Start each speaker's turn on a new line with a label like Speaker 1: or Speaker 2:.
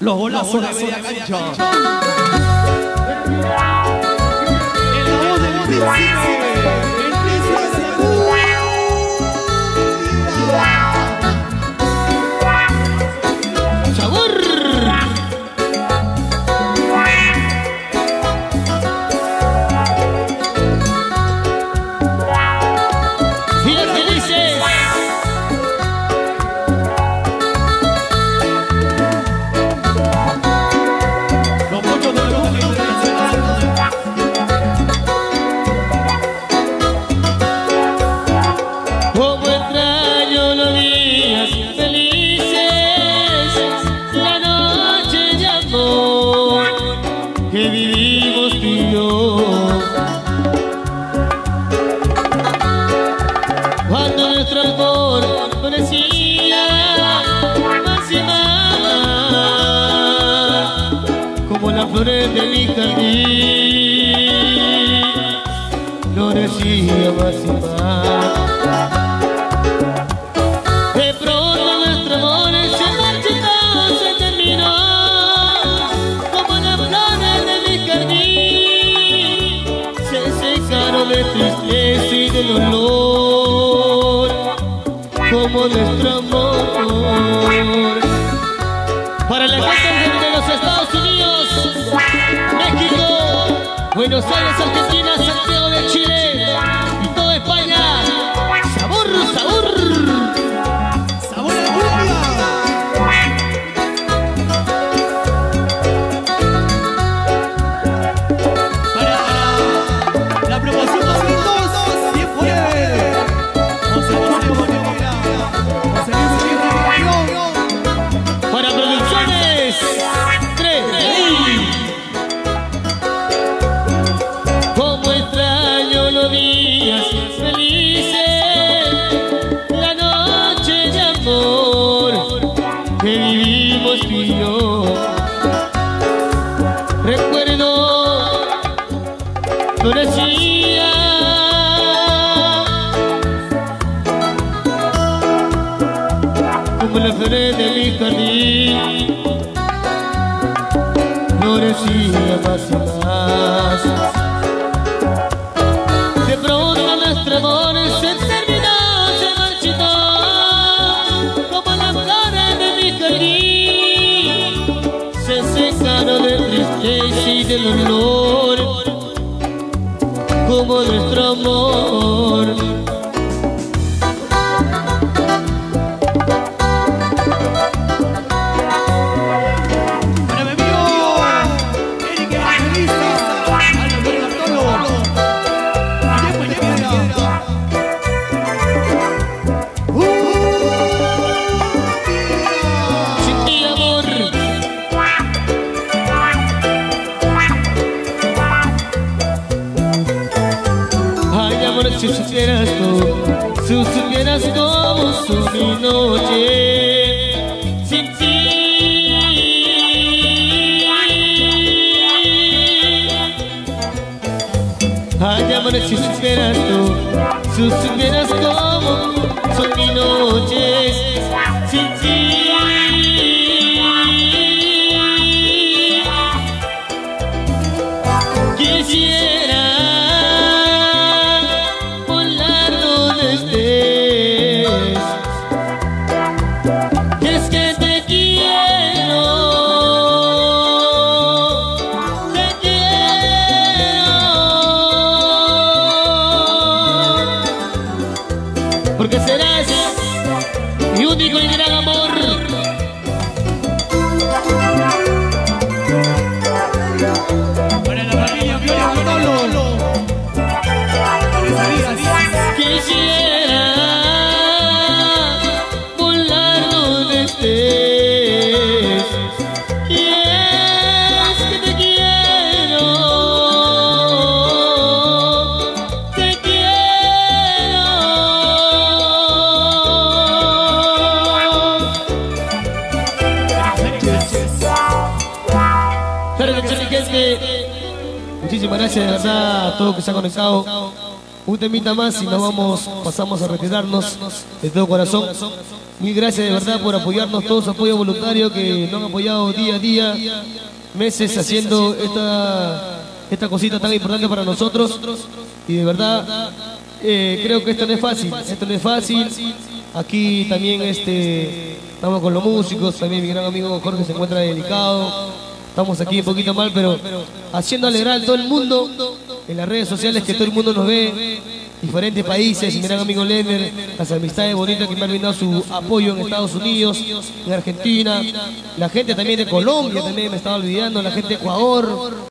Speaker 1: Los golazos de media cancha. En la voz del
Speaker 2: flores de mi jardín, florecía más y más. De pronto nuestro amor se marchitó, se terminó Como las flores de mi jardín Se secaron de tristeza y de dolor Como nuestro amor Para la Buenos Aires, Argentina, Santiago de Chile florecía. Como las flores de mi jardín florecía más y más. De pronto nuestro amor se terminó se marchitó como las flores de mi jardín. Se secaron de tristeza y de dolor como nuestro amor si supieras tú Si supieras cómo son mi noche. Sin ti. Ay amor si supieras tú Si supieras cómo son mis noches Sin ti. Quisiera Porque serás mi único y gran amor
Speaker 1: Para la familia. Para Sarisa,
Speaker 2: Quisiera muchísimas gracias de verdad a todos que se han conectado. Un temita más y nos vamos, pasamos a retirarnos de todo corazón. Mil gracias de verdad por apoyarnos, todo su apoyo voluntario que nos han apoyado día a día, meses haciendo esta, esta cosita tan importante para nosotros. Y de verdad, eh, creo que esto no es fácil, esto no es fácil. Aquí también este, estamos con los músicos, también mi gran amigo Jorge se encuentra delicado. Estamos aquí un poquito mal, pero haciendo alegrar a todo el mundo. En las redes sociales que todo el mundo nos ve, diferentes países, mi gran amigo Lenner, las amistades bonitas que me han brindado su apoyo en Estados Unidos, en Argentina, la gente también de Colombia, también me estaba olvidando, la gente de Ecuador.